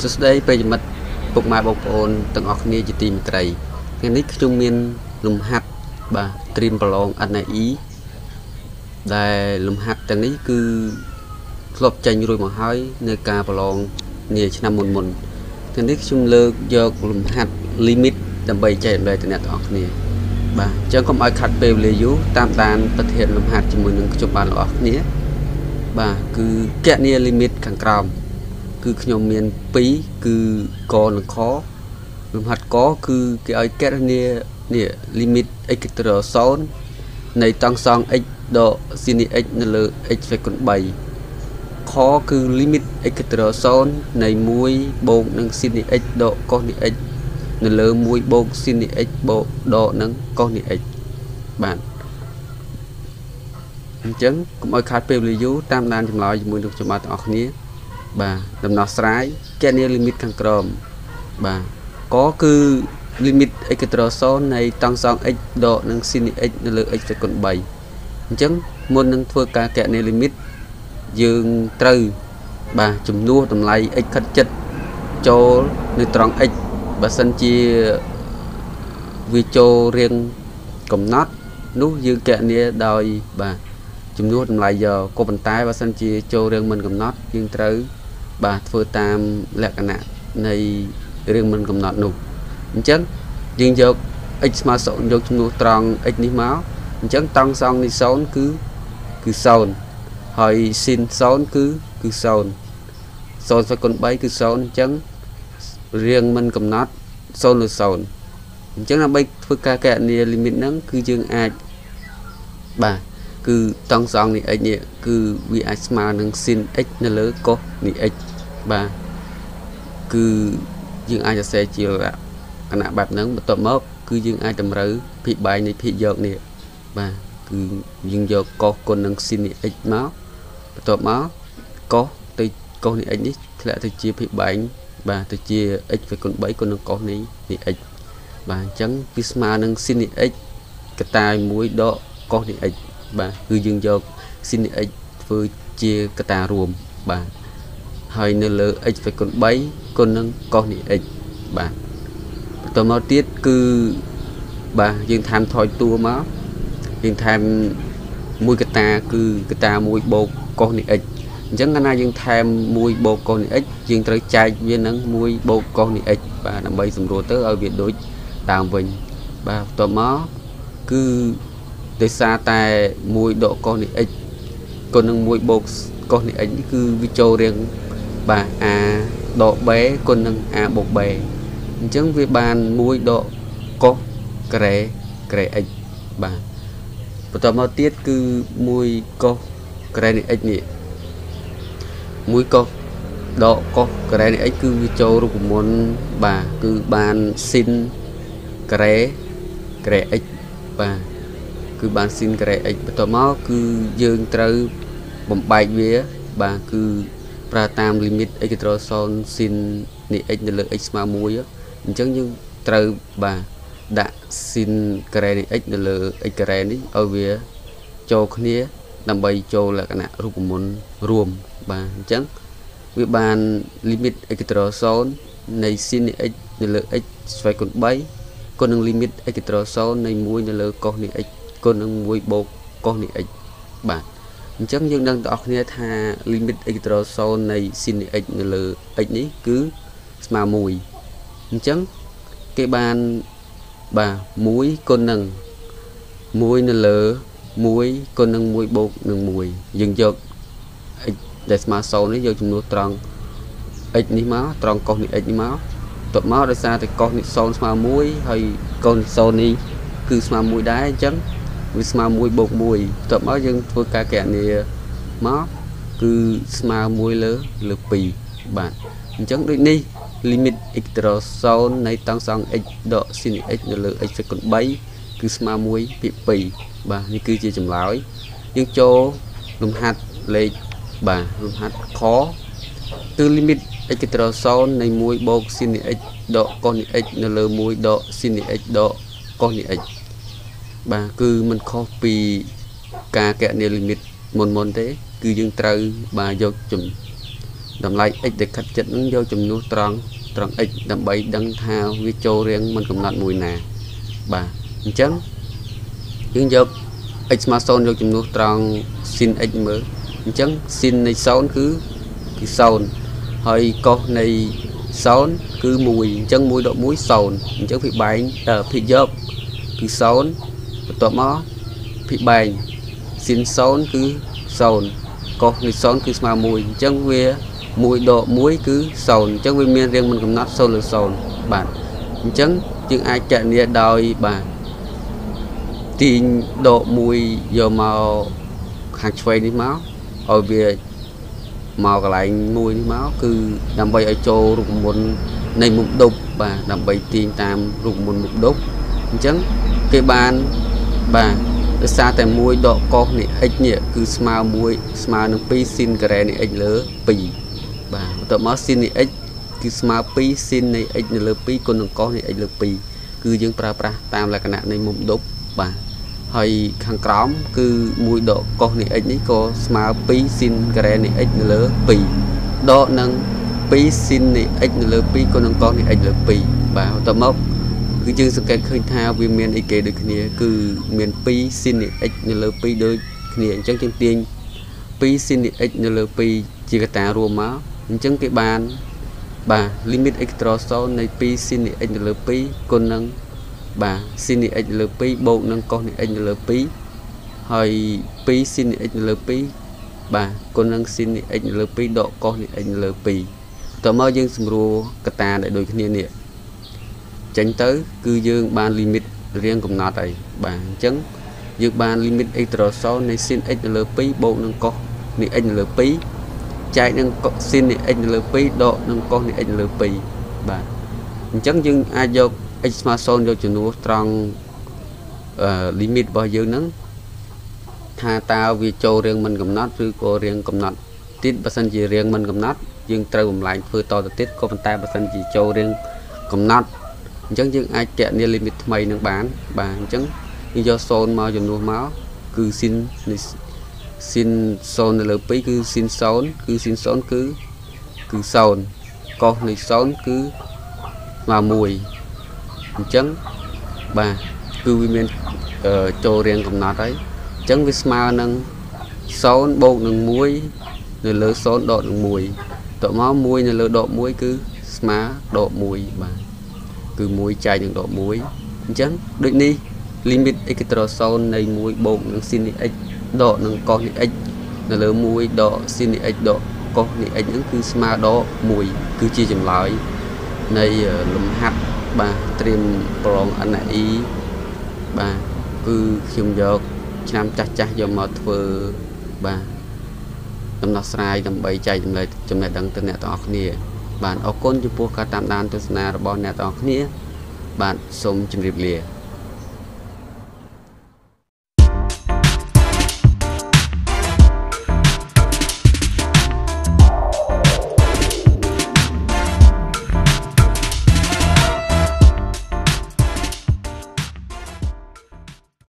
សួស្តីប្រិយមិត្តពុកម៉ែបងប្អូនទាំងអស់គ្នាជាទីមេត្រីថ្ងៃនេះខ្ញុំមានលំហាត់បាទត្រៀមប្រឡង NIE ដែលលំហាត់ទាំងនេះគឺធ្លាប់ចេញរួចមកហើយនៅការប្រឡងនាឆ្នាំមុនមុនថ្ងៃនេះខ្ញុំលើកយកលំហាត់ limit ដើម្បីចែករំលែកទៅអ្នកទាំងអស់គ្នាបាទអញ្ចឹងកុំឲ្យខាត់ពេលវេលាយូរតាមដានប្រធានលំហាត់ជាមួយនឹងខ្ញុំបានទាំងអស់គ្នាបាទគឺកណនី limit ខាងក្រោម គឺខ្ញុំមាន2គឺកនិងខលំហាត់កគឺគេឲ្យកណនីនេះ limit x ទៅដល់0នៃតង់សង x ដក sin x នៅលើ x គុណ3ខគឺ limit x ទៅដល់0នៃ1បូកនឹង sin x ដក cos x នៅលើ1បូក sin x បូកដកនឹង cos x បាទអញ្ចឹងកុំឲ្យខាតពេលវេលាយូរតាមដានចម្លើយជាមួយនឹងខ្ញុំបាទទាំងអស់គ្នា បាទដំណោះស្រាយគណនា limit ខាងក្រោមបាទកគឺ limit x ទៅដល់0នៃតង់សង x ដកនឹង sin x នៅលើ x គុណ3អញ្ចឹងមុននឹងធ្វើការគណនា limit យើងត្រូវបាទចំនួនតម្លៃ x ខិតចិត្តចូលនៅត្រង់ x បើសិនជាវាចូលរៀងកំណត់នោះយើងកណនាដោយបាទចំនួនតម្លៃយកក៏ប៉ុន្តែបើសិនជាចូលរៀងមិនកំណត់យើងត្រូវ បាទធ្វើតាមលក្ខណៈនៃរឿងមិនកំណត់នោះអញ្ចឹងយើងយក x ស្មើ0យកចំនួនត្រង់ x នេះមកអញ្ចឹងតង់សងនេះ0គឺគឺ0ហើយ sin 0គឺគឺ0 0គុណ3គឺ0អញ្ចឹងរៀងមិនកំណត់0ឬ0អញ្ចឹងដើម្បីធ្វើការកណនា limit ហ្នឹងគឺយើងអាចបាទ គឺតង់សងនេះ x នេះគឺវាអាចស្មើនឹង sin x នៅលើ cos នេះ x បាទគឺយើងអាចសរសេរជាលក្ខណៈបែបហ្នឹងបន្ទាប់មកគឺយើងអាចតម្រូវភិបែងនៃភិយកនេះបាទគឺយើងយកកុសគុណនឹង sin x មកបន្ទាប់មកកុសទៅកុសនេះ x នេះធ្លាក់ទៅជាភិបែងបាទទៅជា x វាគុណ3គុណនឹងកុសនេះនេះ x បាទអញ្ចឹងវាស្មើនឹង sin x កតាយ1ដកកុសនេះ x បាទគឺយើងយក sin x ធ្វើជាកតារួមបាទហើយនៅលើ x វាគុណ3គុណនឹងកុសនេះ x បាទបន្តមកទៀតគឺបាទយើងថែមថយតួមកយើងថែមមួយកតាគឺកតា1បូកកុសនេះ x អញ្ចឹងកាលណាយើងថែម1បូកកុសនេះ x យើងត្រូវចែកវានឹង1បូកកុសនេះ x បាទដើម្បីសម្រួលទៅឲ្យវាដូចតាមវិញបាទបន្ទាប់មកគឺ ដោយសារតែ1ដកកុសនេះ x គុណនឹង1បូកកុសនេះ x នេះគឺវាចូលរៀងបាទ a ដក b គុណនឹង a បូក b អញ្ចឹងវាបាន1ដកកុសការ៉េការ៉េ x បាទបន្តមកទៀតគឺ1កុសការ៉េនៃ x នេះ1កុសដកកុសការ៉េនៃ x គឺវាចូលរូបមន្តបាទគឺបាន sin ការ៉េការ៉េ x បាទ គឺបាន sin ការ៉េ x បន្តមកគឺយើងត្រូវបំបែកវាបាទគឺប្រើតាម limit x ទៅ0 sin នេះ x នៅលើ x ស្មើ1អញ្ចឹងយើងត្រូវបាទដាក់ sin ការ៉េនៃ x នៅលើ x ការ៉េនេះឲ្យវាចូលគ្នា ដើម្បីចូលលក្ខណៈរូបមន្តរួមបាទអញ្ចឹងវាបាន limit x ទៅ0នៃ sin នៃ x នៅលើ x ស្វ័យគុណ3គុណនឹង limit x ទៅ0នៃ1នៅលើ cos នៃ x គុណនឹង1បូក cos នៃ x បាទអញ្ចឹងយើងដឹងទាំងអស់គ្នាថា limit x ទៅ0នៃ sin នៃ x នៅលើ x នេះគឺស្មើ1អញ្ចឹងគេបានបាទ1គុណនឹង1នៅលើ1គុណនឹង1បូកនឹង1យើងយក x ដែលស្មើ0នេះយកចំនួនត្រង់ x នេះមកត្រង់កុសនេះ x នេះមកតបមកដោយសារតែកុសនេះ0ស្មើ1ហើយកុសនេះ0នេះគឺស្មើ1ដែរអញ្ចឹង វាស្មើ1បូក1តបមកយើងធ្វើការកណនាមកគឺស្មើ1លើលើ2បាទអញ្ចឹងដូចនេះ limit x ទៅ0នៃតង់សង x ដក sin x នៅលើ x គុណ3គឺស្មើ1ភាគ2បាទនេះគឺជាចម្លើយយើងចូលលំហាត់លេខបាទលំហាត់ខគឺ limit x ទៅ0នៃ1បូក sin x ដក cos x នៅលើ1ដក sin x ដក cos x បាទគឺมันខុសពីការកណនា limit មុនមុនទេ គឺយើងត្រូវបាទយកចំតម្លៃ x ដែលខិតចិត្តនឹងយកចំនួនត្រង់ត្រង់ x ដើម្បីដឹងថាវាចូលរៀងមិនកំណត់មួយណា បាទអញ្ចឹងយើងយក x ស្មើ0យកចំនួនត្រង់ sin x មើលអញ្ចឹង sin នៃ0គឺគឺ0ហើយកុសនៃ0គឺ1អញ្ចឹង1ដក1 0អញ្ចឹងភិបែងភិយកគឺ0 បន្ទាប់មកភិបែង sin 0គឺ0កុសនៃ0គឺស្មើ1អញ្ចឹងវា1ដក1គឺ0អញ្ចឹងវាមានរៀងមិនកំណត់0លើ0បាទអញ្ចឹងយើងអាចកណនាដោយបាទទាញដក1យកមកខាងឆ្វេងនេះមកឲ្យវាមកកន្លែងមួយនេះមកគឺដើម្បីឲ្យចូលរូបមន្តនៃមុខដប់បាទដើម្បីទាញតាមរូបមន្តមុខដប់អញ្ចឹងគេបាន បាទដោយសារតែ1ដកកុសនេះ x នេះគឺស្មើ1ស្មើនឹង2ស៊ីនការ៉េនេះ x លើ2បាទបន្ទាប់មកស៊ីននេះ x គឺស្មើ2ស៊ីននៃ x នៅលើ2គុណនឹងកុសនៃ x លើ2គឺយើងប្រើប្រាស់តាមលក្ខណៈនៃមុំដប់បាទហើយខាងក្រោមគឺ1ដកកុសនៃ x នេះក៏ស្មើ2ស៊ីនការ៉េនៃ x នៅលើ2ដកនឹង2ស៊ីននៃ x នៅលើ2គុណនឹងកុសនៃ x លើ2បាទបន្ទាប់មក គឺយើងសង្កេតឃើញថាវាមានអីគេដូចគ្នា គឺមាន2 sin x នៅលើ2ដូចគ្នាអញ្ចឹងយើងទាញ2 sin x នៅលើ2ជាកតារួមមកអញ្ចឹងគេបានបាទ limit x ត្រ0នៃ2 sin x នៅលើ2គុណនឹងបាទ sin x នៅលើ2បូកនឹង cos x នៅលើ2ហើយ2 sin x នៅលើ2បាទគុណនឹង sin x នៅលើ2ដក cos x នៅលើ2តើមកយើងស្រួលកតាដែលដូចគ្នានេះ ចេញទៅ គឺយើងបាន limit រៀងកំណត់ហើយបាទអញ្ចឹងយើងបាន limit x ត្រ0នៃ sin x នៅលើ2បូកនឹង cos នៃ x នៅលើ2ចែកនឹង sin នៃ x នៅលើ2ដកនឹង cos នៃ x នៅលើ2បាទអញ្ចឹងយើងអាចយក x ស្មើ0យកចំនួនត្រង់អឺ limit របស់យើងហ្នឹងថាតើវាចូលរៀងមិនកំណត់ឬក៏រៀងកំណត់ទៀតបើសិនជារៀងមិនកំណត់យើងត្រូវបំលែងធ្វើតទៅទៀតក៏ប៉ុន្តែបើសិនជាចូលរៀងកំណត់ អញ្ចឹងយើងអាចកណនា limit ថ្មីនឹងបាន បាទអញ្ចឹងយើងយក0មកចំនួនមកគឺ sin នៃ sin 0នៅលើ2គឺ sin 0គឺ sin 0គឺគឺ0កុសនៃ0គឺមក1អញ្ចឹងបាទគឺវាមានចូលរៀងកំណត់ហើយអញ្ចឹងវាស្មើនឹង0បូកនឹង1នៅលើ0ដកនឹង1តទៅមក1នៅលើដក1គឺស្មើដក1បាទ គឺ1ចែកនឹងដក1អញ្ចឹងដូចនេះ limit x ត្រ0នៃ1បូកនឹង sin x ដកនឹង cos x នៅលើ1ដក sin x ដក cos x ហ្នឹងគឺស្មើដក1គឺជាចម្លើយនៃលំហាត់បាទត្រៀមប្រឡង NAE បាទគឺខ្ញុំយកឆ្នាំចាស់ចាស់យកមកធ្វើបាទដំណោះស្រាយដើម្បីចែកចម្លែកចំណេះដឹងទៅអ្នកទាំងអស់គ្នា បាទអរគុណចំពោះការតាមដានទស្សនារបស់អ្នកទាំងអស់គ្នា បាទសូមជម្រាបលា